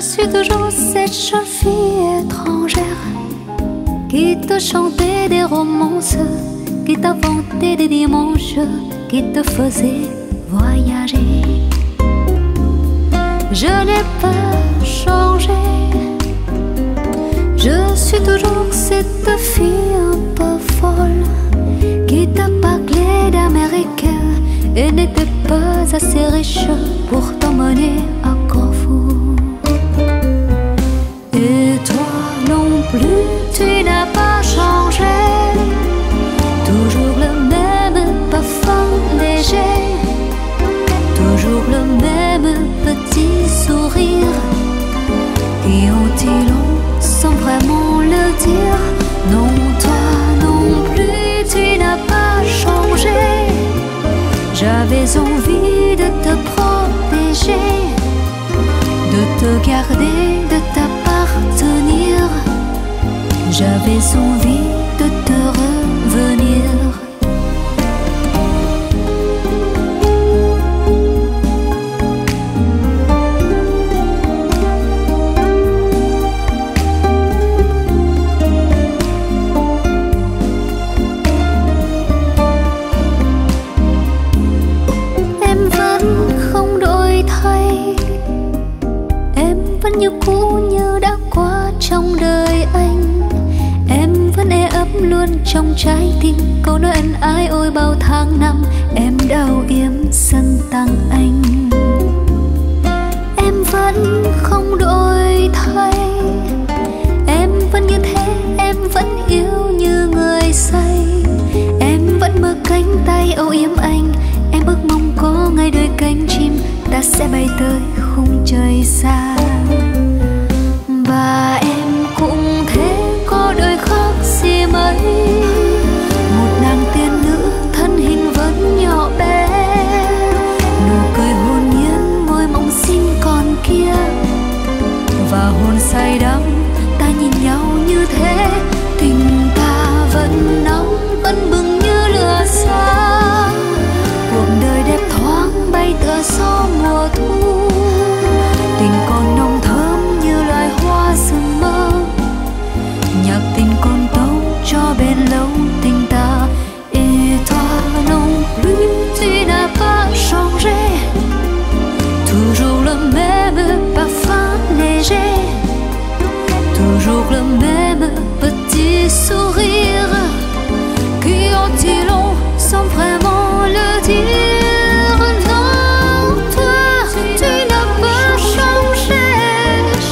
Je suis toujours cette jeune fille étrangère qui te chantait des romances, qui t'inventait des dimanches, qui te faisait voyager. Je n'ai pas changé. Je suis toujours cette fille un peu folle qui t'a parlé d'Amérique et n'était pas assez riche pour 영원히 없 te garder, de t'appartenir. J'avais envie luôn trong trái tim. Câu nói ân ái ôi bao tháng năm Em đau yếm sân tặng anh. Em vẫn không đổi thay. Em vẫn như thế, em vẫn yêu như người say. Em vẫn mơ cánh tay âu yếm anh. Em ước mong có ngày đôi cánh chim Ta sẽ bay tới khung trời xa. Và em le même petit sourire Qui dit long sans vraiment le dire. Non, toi, tu n'as pas changé.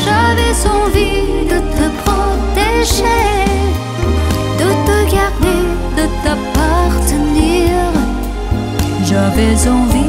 J'avais envie de te protéger De te garder, de t'appartenir. J'avais envie